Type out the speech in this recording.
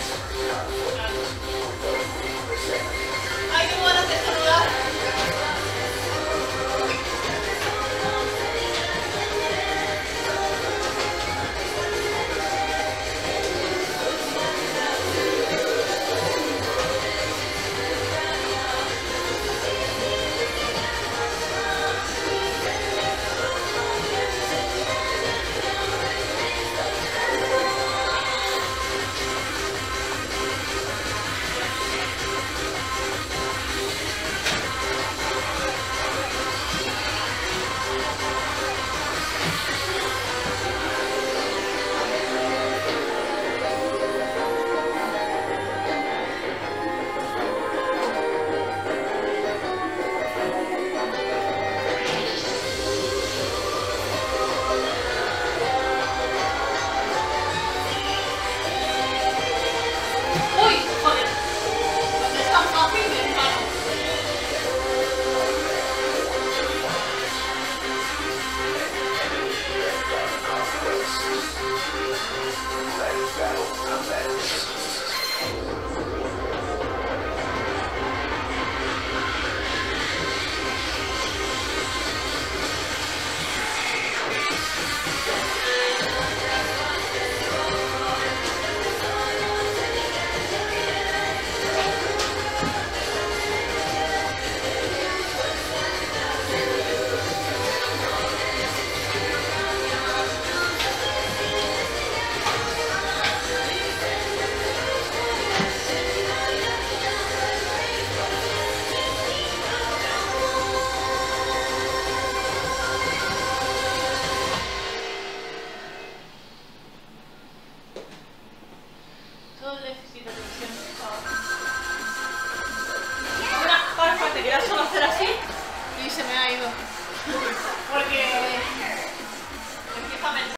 Thanks. Una párpate que la suelo hacer así y se me ha ido.